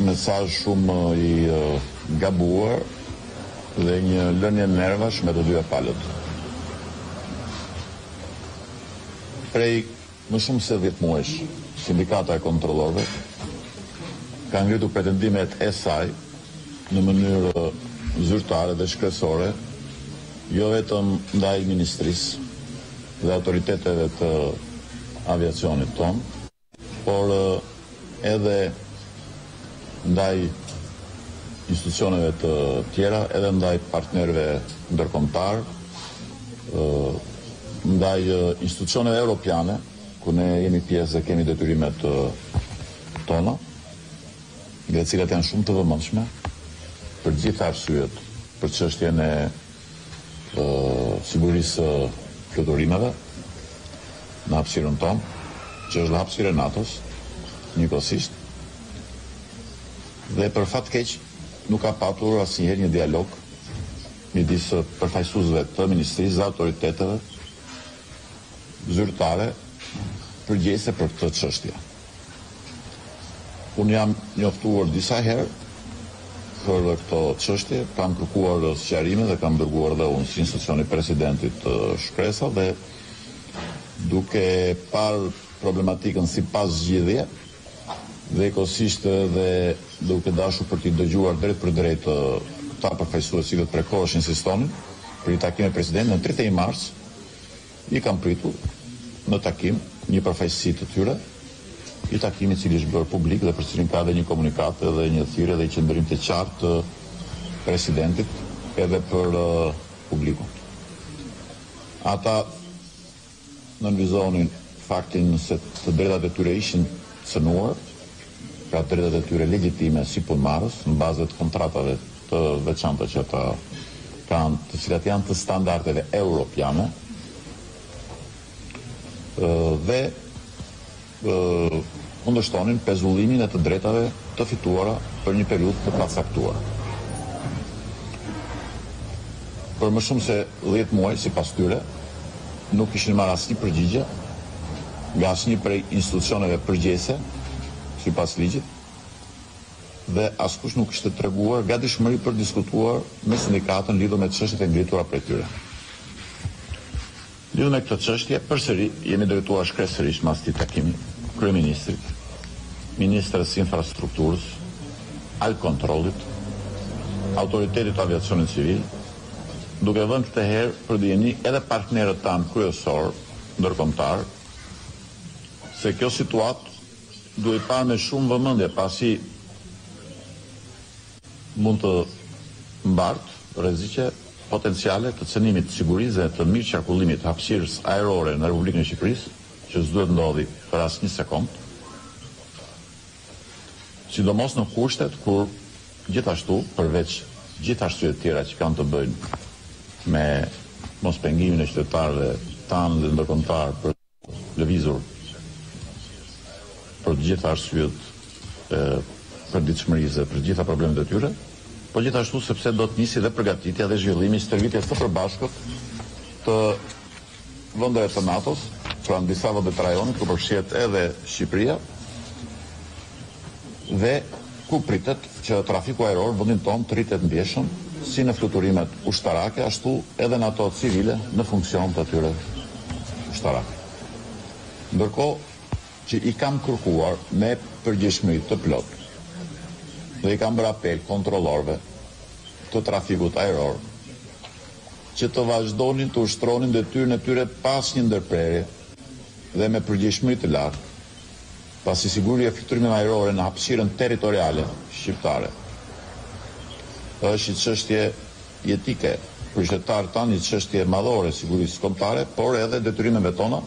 Mesazh shumë i gabuar dhe një lënie nervash me të dyja palët. Prej më shumë se dhjetë muajsh, Sindikata e Kontrollorëve ka ngritur pretendimet e saj në mënyrë zyrtare dhe shkresore, jo vetëm ndaj Ministrisë dhe autoriteteve të aviacionit tonë, por edhe ndaj institucioneve të tjera, edhe ndaj partnerëve ndërkombëtarë, ndaj institucioneve europiane, ku ne jemi pjesë dhe kemi detyrimet tona, dhe cilat janë shumë të vëmendshme, për gjitha arsyet, për çështjen e sigurisë së fluturimeve në hapësirën tonë, që është dhe hapësirë e NATO-s njëkohësisht, dhe për fat të keq nuk ka patur asnjëherë një dialog midis përfaqësuesve të ministrisë dhe autoriteteve zyrtare përgjegjëse për këtë çështje. Unë jam njoftuar disa herë për këto çështje, kam kërkuar sqarime dhe kam dërguar dhe unë si institucioni i presidentit shkresa dhe duke parë problematikën si pa zgjidhje dhe njëkohësisht dhe duke dashur për t'i dëgjuar drejt për drejt këta përfaqësues cilët prekohësh insistonin për një takim me presidentin në 31 mars I kam pritur në takim një përfaqësi të tyre, një takim i cili është bërë publik dhe për të cilin ka edhe një komunikatë dhe një thirrje dhe qëndrim të qartë të Presidentit edhe për publikun. Ata nënvizonin faktin se të drejtat e tyre ishin cënuar, Pra drejtat e tyre legjitime si punëmarrës në bazë të kontratave të veçanta që ata kanë, të cilat janë të standardeve europiane dhe kundërshtonin pezullimin e të drejtave të fituara për një periudhë të pacaktuar. Për më shumë se 10 muaj, sipas tyre, Nuk kishin marrë asnjë përgjigje nga asnjë prej institucioneve përgjegjëse sipas ligjit dhe askush nuk kishte treguar gatishmëri për të diskutuar me sindikatën lidhur me çështjet e ngritura prej tyre. Lidhur me këtë çështje, përsëri jemi drejtuar shkresërisht mbas këtij takimi kryeministrit, ministres së Infrastrukturës, Albcontrolit, Autoritetit të Aviacionit Civil, duke vënë këtë herë për dijeni edhe partnerët tanë kryesorë ndërkombëtarë se kjo situatë duhej parë me shumë vëmendje pasi mund të mbartë rreziqe potenciale të cenimit të sigurisë dhe të mirëqarkullimit të hapësirës ajrore në Republikën e Shqipërisë, që s'duhet të ndodhi për asnjë sekondë. sidomos në kushtet kur gjithashtu përveç gjitha arsyeve të tjera që kanë të bëjnë me mos pengimin e qytetarëve tanë dhe ndërkombëtarë për të lëvizur për të gjitha arsyet e përditshmërisë dhe për gjitha problemet e tyre, po gjithashtu sepse do të nisi dhe përgatitja dhe zhvillimi i stërvitjes së përbashkët të vendeve të NATO-s, pra në disa vende të rajonit, ku përfshihet edhe Shqipëria, dhe ku pritet që trafiku ajror në vendin tonë të rritet ndjeshëm, si në fluturimet ushtarake, ashtu edhe në ato civile në funksion të atyre ushtarake. Ndërkohë që i kam kërkuar me përgjegjshmëri të plotë dhe i kam bërë apel kontrollorëve të trafikut ajror, që të vazhdonin të ushtronin detyrën e tyre pa asnjë ndërprerje dhe me përgjegjshmëri të lartë, pasi siguria e fluturimeve ajrore në hapësirën territoriale shqiptare është një çështje jetike për qytetarët tanë, një çështje madhore e sigurisë kombëtare, por edhe detyrimeve tona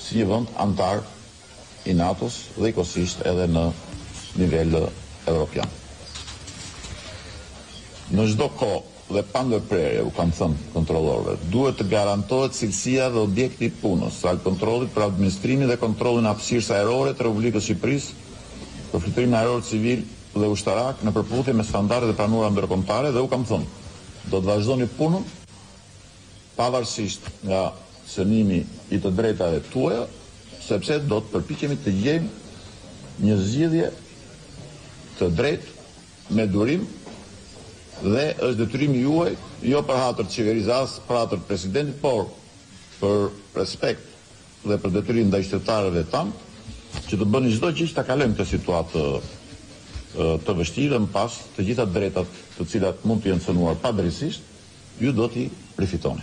si një vend anëtar i NATO-s dhe njëkohësisht edhe në nivel evropian. Në çdo kohë dhe pa ndërprerje, u kam thënë kontrollorëve, duhet të garantohet cilësia dhe objekti i punës së Albkontrollit për administrimin dhe kontrollin e hapësirës ajrore të Republikës së Shqipërisë për fluturimin ajror civil dhe ushtarak në përputhje me standardet e pranuara ndërkombëtare dhe u kam thënë, do të vazhdoni punën pavarësisht nga cënimi i të drejtave tuaja, sepse do të përpiqemi të gjejmë një zgjidhje të drejtë me durim dhe është detyrimi juaj, jo për hatër të qeverisë dhe as për hatër të presidentit, por për respekt dhe për detyrim ndaj qytetarëve tanë që të bëni çdo gjë që ta kalojmë këtë situatë të vështirë dhe më pas të gjitha të drejtat të cilat mund të jenë cënuar padrejtësisht ju do t'i rifitoni.